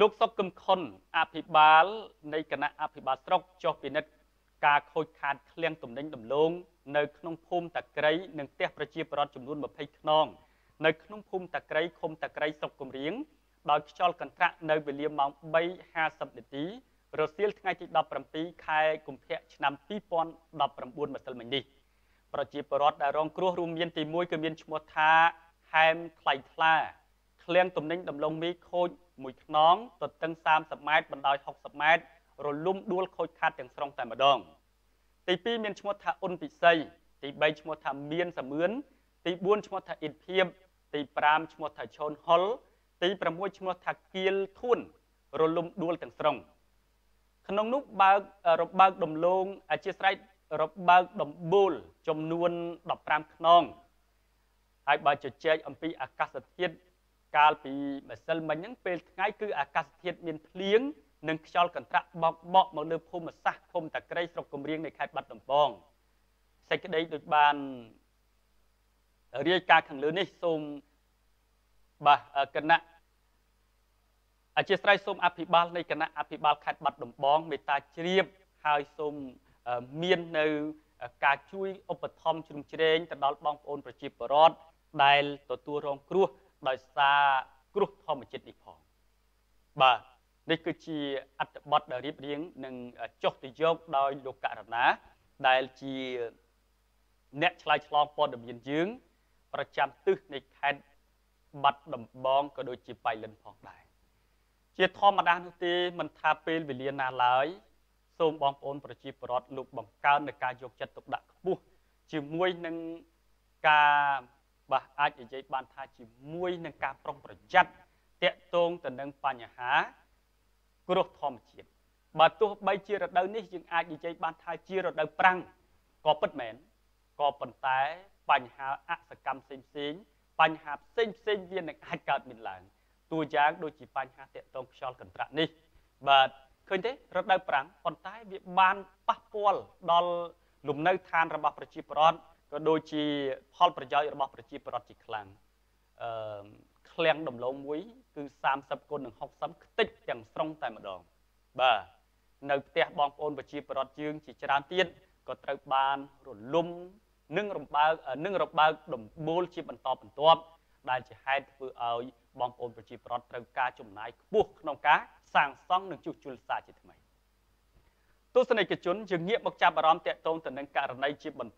លោកសុកកឹមខុនអភិបាលនៃគណៈអភិបាលស្រុកចុះពិនិត្យការខូចខាតឃ្លាំងទំនិញដំឡូងនៅក្នុងភូមិតាក្រៃនិងផ្ទះប្រជាពលរដ្ឋចំនួន20ខ្នងនៅក្នុងភូមិតាក្រៃឃុំតាក្រៃស្រុកគំរៀងដោយខ្យល់កន្ត្រាក់នៅវេលាម៉ោង3:50នាទីរសៀលថ្ងៃទី17ខែកុម្ភៈឆ្នាំ2019ម្សិលមិញនេះប្រជាពលរដ្ឋដែលរងគ្រោះរួមមានទី1គឺមានឈ្មោះថាហែមថ្លៃថ្លា ឃ្លាំងទំនិញដំឡូងមីខូចមួយខ្នងទទឹង30ម៉ែត្របណ្ដោយ60ម៉ែត្ររលំដួលខូចខាតទាំងស្រុងតែម្ដង ទី2មានឈ្មោះថាអ៊ុនពិសីទី3ឈ្មោះថាមានសមឿនទី4ឈ្មោះថាអ៊ីតភៀបទី5ឈ្មោះថាឈូនហុលទី6ឈ្មោះថាគៀលធួនរលំដួលទាំងស្រុងក្នុងនោះបើករបើកដំឡូងអធិស្ឋ័យរបើកដំបូលចំនួន15ខ្នងហើយបើជជែកអំពីអាកាសធាតុ កាលពីម្សិលមិញហ្នឹងពេលថ្ងៃគឺអាកាសធាតុមានភ្លៀងនិងខ្យល់កន្ត្រាក់បក់បក់មកលើភូមិសាស្ត្រភូមិតាក្រៃស្រុកគំរៀងនៃខេត្តបាត់ដំបងសេចក្តីដូចបានរាយការណ៍ខាងលើនេះសូមបាទគណៈអធិស្ឋានសូមអភិបាលនៃគណៈអភិបាលខេត្តបាត់ដំបងមេត្តាជ្រាបហើយសូមមាននៅការជួយឧបត្ថម្ភជ្រោមជ្រែងទៅដល់បងប្អូនប្រជាពលរដ្ឋដែលទទួលរងគ្រោះ ដោយសារគ្រោះធម្មជាតិនេះផងបាទនេះគឺជាអត្ថបទដែលរៀបរៀងនិងចុះទៅយកដោយលោកករណា ដែលជាអ្នកឆ្លើយឆ្លងព័ត៌មានយើង ប្រចាំទិសនៃខេត្តបាត់ដំបងក៏ដូចជាបៃលិនផងដែរជាធម្មតានោះទេមិនថាពេលវេលាណាឡើយសូមបងប្អូនប្រជាពលរដ្ឋលោកបង្កើននៃការយកចិត្តទុកដាក់ខ្ពស់ជាមួយនឹងការ បាទអាចនិយាយបានថាជាមួយនឹងការប្រុងប្រយ័ត្នតាក់ទងទៅនឹងបញ្ហាគ្រោះធម្មជាតិបើទោះបីជារដូវនេះយើងអាចនិយាយបានថាជារដូវប្រាំងក៏ពិតមែនក៏ប៉ុន្តែបញ្ហាអសកម្មផ្សេងផ្សេងបញ្ហាផ្សេងផ្សេងវានឹងអាចកើតមានឡើងតួយ៉ាងដូចជាបញ្ហាតាក់ទងខ្យល់កន្ត្រាក់នេះបាទឃើញទេរដូវប្រាំងប៉ុន្តែវាបានប៉ះពាល់ដល់លំនៅឋានរបស់ប្រជាពលរដ្ឋ ក៏ដូចជាផលប្រយោជន៍របស់ប្រជាពលរដ្ឋជាខ្លាំងអឺឃ្លាំងដំឡូងមួយ គឺ30គុណនឹង60ខ្ទេចទាំងស្រុងតែម្ដង បាទនៅផ្ទះបងប្អូនប្រជាពលរដ្ឋយើងជាច្រើនទៀតក៏ត្រូវបានរលំនិងរំបើកនិងរបើកដំបូលជាបន្តបន្ទាប់ដែលជាហេតុធ្វើឲ្យបងប្អូនប្រជាពលរដ្ឋត្រូវការចំណាយខ្ពស់ក្នុងការសាងសង់និងជួសជុលសារជាថ្មីទស្សនិកជនយើងងាកមកចាប់អារម្មណ៍តាក់ទងទៅនឹងករណីជាបន្ត